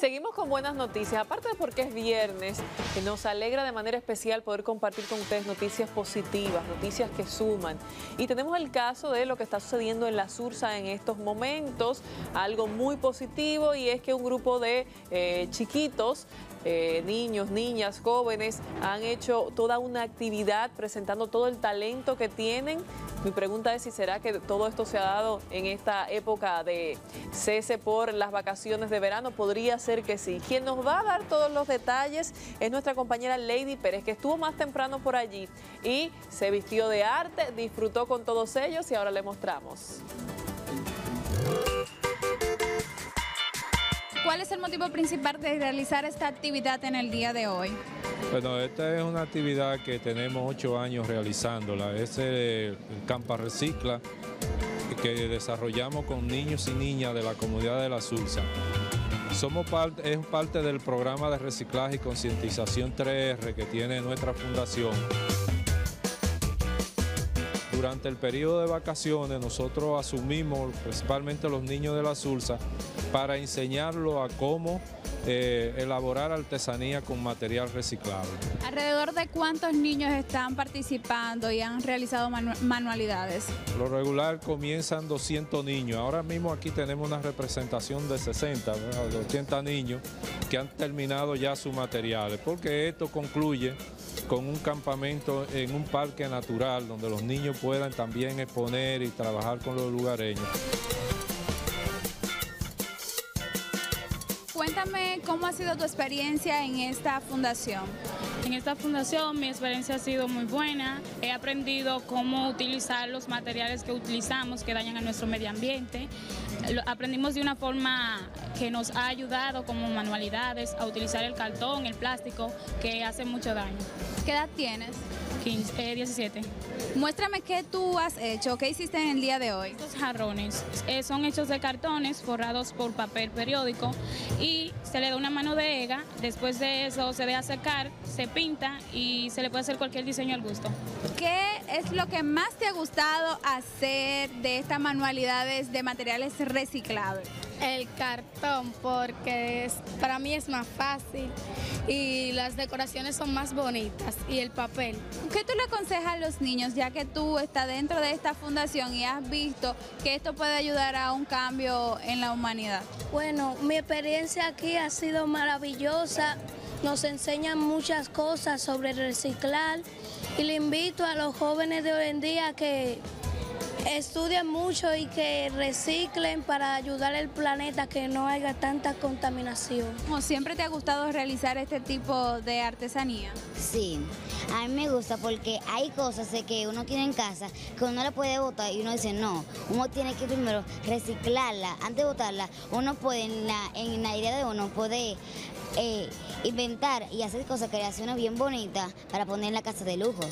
Seguimos con buenas noticias, aparte de porque es viernes, nos alegra de manera especial poder compartir con ustedes noticias positivas, noticias que suman. Y tenemos el caso de lo que está sucediendo en la Sursa en estos momentos, algo muy positivo y es que un grupo de eh, chiquitos eh, niños, niñas, jóvenes han hecho toda una actividad presentando todo el talento que tienen. Mi pregunta es si será que todo esto se ha dado en esta época de cese por las vacaciones de verano. Podría ser que sí. Quien nos va a dar todos los detalles es nuestra compañera Lady Pérez, que estuvo más temprano por allí y se vistió de arte, disfrutó con todos ellos y ahora le mostramos. ¿Cuál es el motivo principal de realizar esta actividad en el día de hoy? Bueno, esta es una actividad que tenemos ocho años realizándola. Es el Campa Recicla que desarrollamos con niños y niñas de la comunidad de La Sursa. Somos parte, es parte del programa de reciclaje y concientización 3R que tiene nuestra fundación. Durante el periodo de vacaciones nosotros asumimos, principalmente los niños de la Sursa, para enseñarlo a cómo eh, elaborar artesanía con material reciclable. ¿Alrededor de cuántos niños están participando y han realizado manualidades? Lo regular comienzan 200 niños. Ahora mismo aquí tenemos una representación de 60, de 80 niños que han terminado ya sus materiales, porque esto concluye con un campamento en un parque natural donde los niños puedan también exponer y trabajar con los lugareños. Cuéntame cómo ha sido tu experiencia en esta fundación. En esta fundación mi experiencia ha sido muy buena. He aprendido cómo utilizar los materiales que utilizamos que dañan a nuestro medio ambiente. Aprendimos de una forma que nos ha ayudado como manualidades a utilizar el cartón, el plástico, que hace mucho daño. ¿Qué edad tienes? 15, 17. Muéstrame qué tú has hecho, qué hiciste en el día de hoy. Estos jarrones eh, son hechos de cartones forrados por papel periódico y se le da una mano de ega, después de eso se deja secar, se pinta y se le puede hacer cualquier diseño al gusto. ¿Qué es lo que más te ha gustado hacer de estas manualidades de materiales reciclables? El cartón, porque es, para mí es más fácil y las decoraciones son más bonitas y el papel. ¿Qué tú le aconsejas a los niños ya que tú estás dentro de esta fundación y has visto que esto puede ayudar a un cambio en la humanidad? Bueno, mi experiencia aquí ha sido maravillosa. Nos enseñan muchas cosas sobre reciclar y le invito a los jóvenes de hoy en día que estudien mucho y que reciclen para ayudar al planeta que no haya tanta contaminación. ¿Como siempre te ha gustado realizar este tipo de artesanía? Sí, a mí me gusta porque hay cosas que uno tiene en casa que uno la puede botar y uno dice no, uno tiene que primero reciclarla, antes de botarla, uno puede en la, idea de uno puede eh, inventar y hacer cosas, creaciones bien bonitas para poner en la casa de lujo.